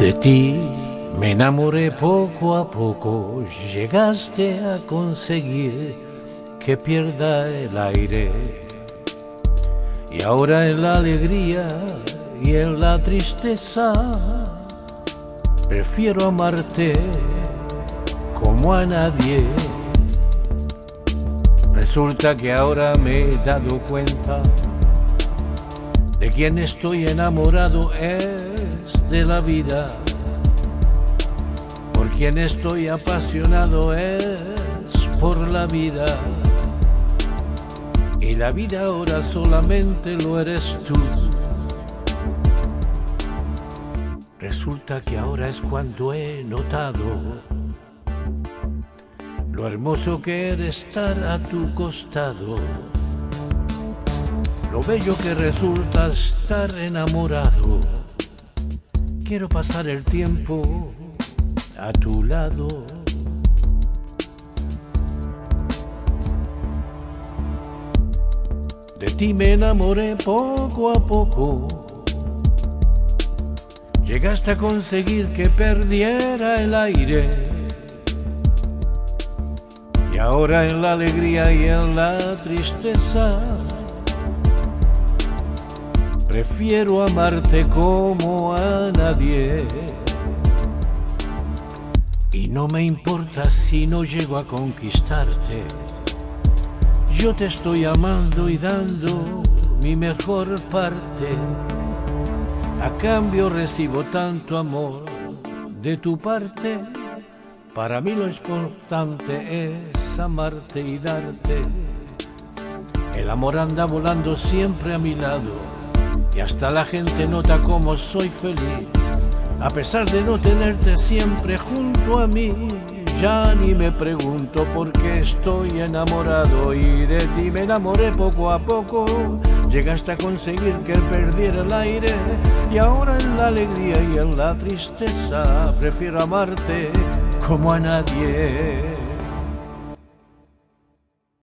De ti me enamoré poco a poco, llegaste a conseguir que pierda el aire. Y ahora en la alegría y en la tristeza, prefiero amarte como a nadie. Resulta que ahora me he dado cuenta de quien estoy enamorado es de la vida. Por quien estoy apasionado es por la vida. Y la vida ahora solamente lo eres tú. Resulta que ahora es cuando he notado lo hermoso que eres estar a tu costado, lo bello que resulta estar enamorado. Quiero pasar el tiempo a tu lado. De ti me enamoré poco a poco. Llegaste a conseguir que perdiera el aire. Y ahora en la alegría y en la tristeza, prefiero amarte como a nadie. Y no me importa si no llego a conquistarte. Yo te estoy amando y dando mi mejor parte. A cambio recibo tanto amor de tu parte. Para mí lo importante es amarte y darte. El amor anda volando siempre a mi lado y hasta la gente nota cómo soy feliz. A pesar de no tenerte siempre junto a mí, ya ni me pregunto por qué estoy enamorado y de ti me enamoré poco a poco. Llegaste a conseguir que perdiera el aire y ahora en la alegría y en la tristeza prefiero amarte como a nadie.